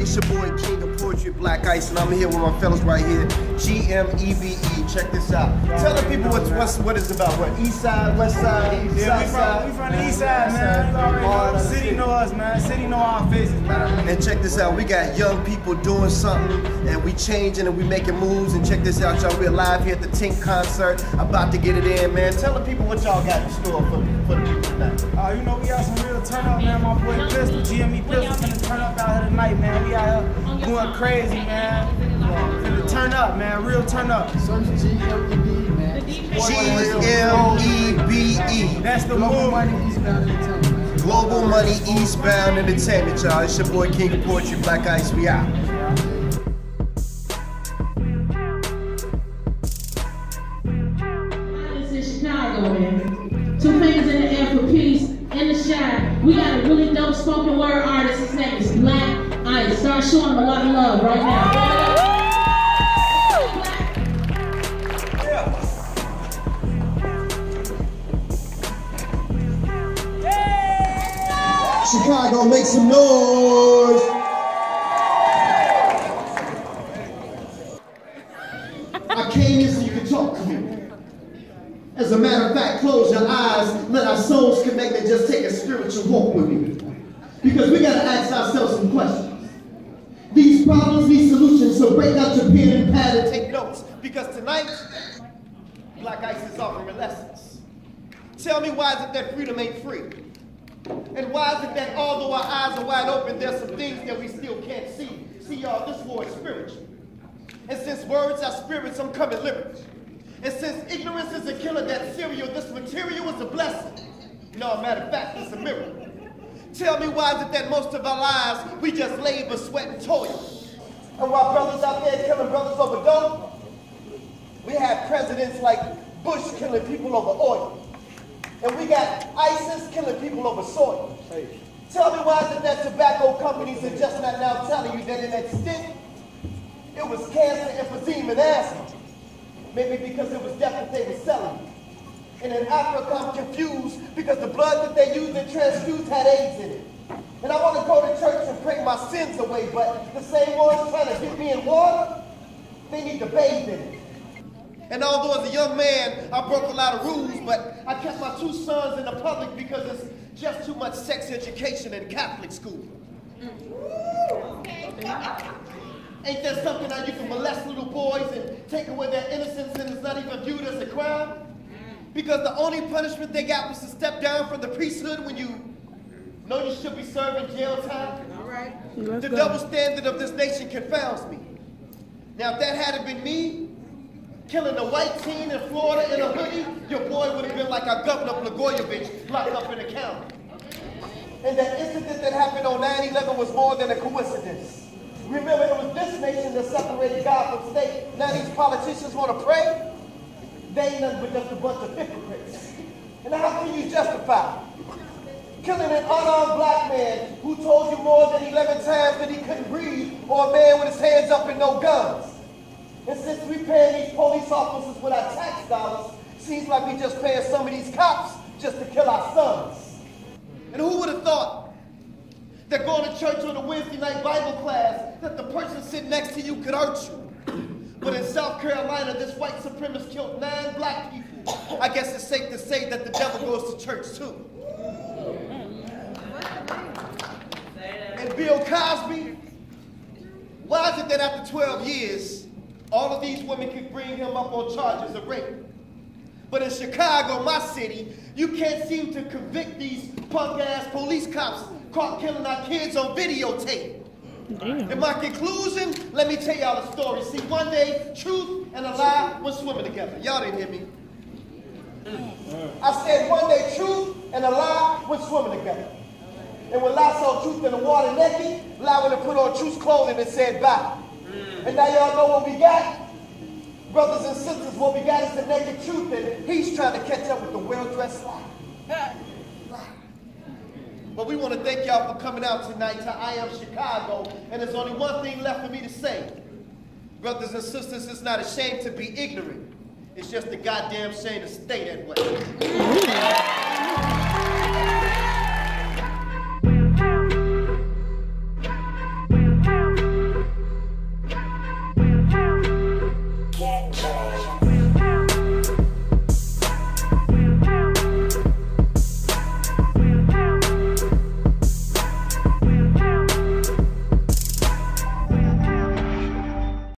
It's your boy King of Poetry, Blaq Ice, and I'm here with my fellas right here, GMEBE. Check this out. Tell the people what's, what's what it's about. What East Side, West Side, Yeah, South we from, Side. we from the east side, man. You already know. the City city. know us, man. City know our faces, man. And check this out, we got young people doing something, and we changing and we making moves. And check this out, y'all. We're live here at the Tink concert, about to get it in, man. Tell the people what y'all got in store for, for the people tonight. Uh, you know, we got some real turn up, man. My boy Pistol, GME Pistol, finna turn up out here tonight, man. We out here going crazy, man. Finna turn up, man. Real turn up. Search GMEB, man. G M E B E. That's the Global move. Money Eastbound Entertainment, man. Global Money Eastbound Entertainment, y'all. It's your boy King of Poetry, Blaq Ice. We out. Chicago, man. Two fingers in the air for peace in the Chi. We got a really dope spoken right now. Chicago, make some noise. I came here so you could talk to me. As a matter of fact, close your eyes, let our souls connect, and just take a spiritual walk with me. Because we gotta ask ourselves some questions. Problems need solutions, so break out your pen and pad and take notes. Because tonight, Blaq Ice is offering lessons. Tell me why is it that freedom ain't free? And why is it that although our eyes are wide open, there's some things that we still can't see? See, y'all, this war is spiritual. And since words are spirits, I'm coming lyrics. And since ignorance is a killer, that cereal, this material is a blessing. No, matter of fact, it's a miracle. Tell me why is it that most of our lives we just labor, sweat, and toil? And while brothers out there killing brothers over dope, we have presidents like Bush killing people over oil. And we got ISIS killing people over soil. Tell me why is it that tobacco companies are just not now telling you that in extent it was cancer, emphysema, and asthma. Maybe because it was death that they were selling. And in Africa, I'm confused because the blood that they used and transfused had AIDS in it. And I want to go to church and pray my sins away, but the same ones trying to get me in water, they need to bathe in it. And although as a young man, I broke a lot of rules, but I kept my two sons in the public because it's just too much sex education in Catholic school. Ain't there something that you can molest little boys and take away their innocence and it's not even viewed as a crime? Because the only punishment they got was to step down from the priesthood when you know you should be serving jail time? All right. The double standard of this nation confounds me. Now, if that hadn't been me, killing a white teen in Florida in a hoodie, your boy would have been like our governor Blagojevich locked up in a county. And that incident that happened on 9-11 was more than a coincidence. Remember, it was this nation that separated God from state. Now these politicians want to pray? They ain't nothing but just a bunch of hypocrites. And how can you justify killing an unarmed black man who told you more than 11 times that he couldn't breathe, or a man with his hands up and no guns? And since we paying these police officers with our tax dollars, seems like we just paying some of these cops just to kill our sons. And who would have thought that going to church on a Wednesday night Bible class, that the person sitting next to you could hurt you? But in South Carolina, this white supremacist killed nine black people. I guess it's safe to say that the devil goes to church too. And Bill Cosby, why is it that after 12 years, all of these women can bring him up on charges of rape? But in Chicago, my city, you can't seem to convict these punk ass police cops caught killing our kids on videotape. In my conclusion, let me tell y'all a story. See, one day, truth and a lie were swimming together. Y'all didn't hear me. Mm. I said one day, truth and a lie were swimming together. And when lie saw truth in the water naked, lie would have put on truth's clothing and said bye. Mm. And now y'all know what we got? Brothers and sisters, what we got is the naked truth, and he's trying to catch up with the well-dressed lie. But we want to thank y'all for coming out tonight to I Am Chicago, and there's only one thing left for me to say. Brothers and sisters, it's not a shame to be ignorant. It's just a goddamn shame to stay that way. Mm-hmm.